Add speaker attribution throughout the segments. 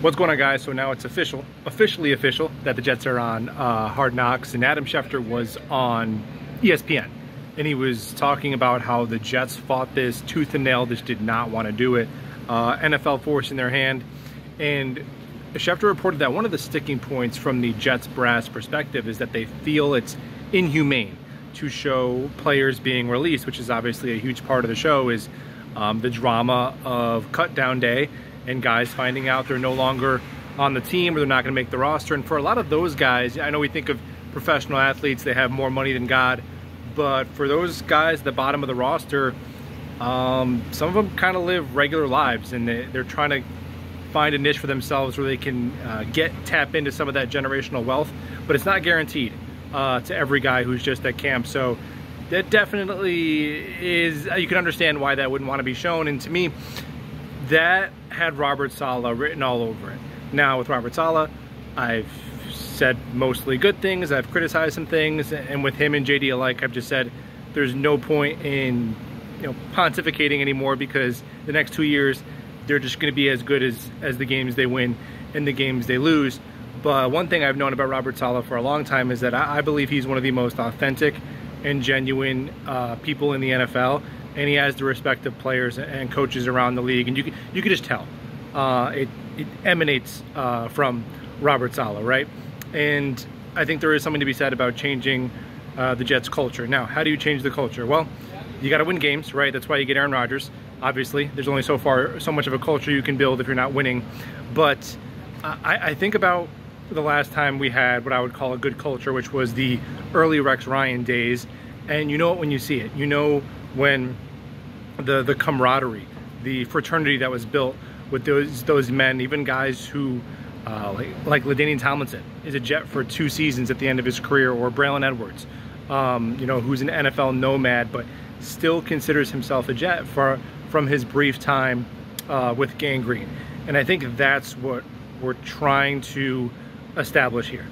Speaker 1: What's going on guys? So now it's official, officially official that the Jets are on uh, Hard Knocks and Adam Schefter was on ESPN and he was talking about how the Jets fought this tooth and nail, just did not want to do it. Uh, NFL force in their hand and Schefter reported that one of the sticking points from the Jets brass perspective is that they feel it's inhumane to show players being released, which is obviously a huge part of the show, is um, the drama of cut down day and guys finding out they're no longer on the team or they're not going to make the roster. And for a lot of those guys, I know we think of professional athletes, they have more money than God, but for those guys at the bottom of the roster, um, some of them kind of live regular lives and they, are trying to find a niche for themselves where they can uh, get tap into some of that generational wealth, but it's not guaranteed uh, to every guy who's just at camp. So that definitely is, you can understand why that wouldn't want to be shown. And to me, that had Robert Saleh written all over it. Now with Robert Saleh, I've said mostly good things, I've criticized some things, and with him and JD alike, I've just said there's no point in you know pontificating anymore because the next two years they're just going to be as good as as the games they win and the games they lose. But one thing I've known about Robert Saleh for a long time is that I, I believe he's one of the most authentic and genuine uh, people in the NFL, and he has the respect of players and coaches around the league, and you can you can just tell uh, it it emanates uh, from Robert Saleh, right? And I think there is something to be said about changing uh, the Jets culture. Now, how do you change the culture? Well, you got to win games, right? That's why you get Aaron Rodgers. Obviously, there's only so far, so much of a culture you can build if you're not winning. But I, I think about the last time we had what I would call a good culture, which was the early Rex Ryan days. And you know it when you see it. You know when the the camaraderie, the fraternity that was built with those those men, even guys who uh, like like LaDainian Tomlinson is a Jet for two seasons at the end of his career, or Braylon Edwards, um, you know, who's an NFL nomad but still considers himself a Jet for from his brief time uh, with Gang Green. And I think that's what we're trying to establish here.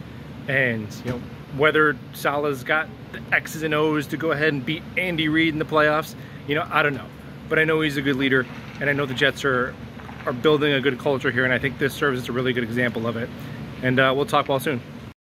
Speaker 1: And, you know, whether Saleh's got the X's and O's to go ahead and beat Andy Reid in the playoffs, you know, I don't know. But I know he's a good leader, and I know the Jets are, are building a good culture here, and I think this serves as a really good example of it. And uh, we'll talk all soon.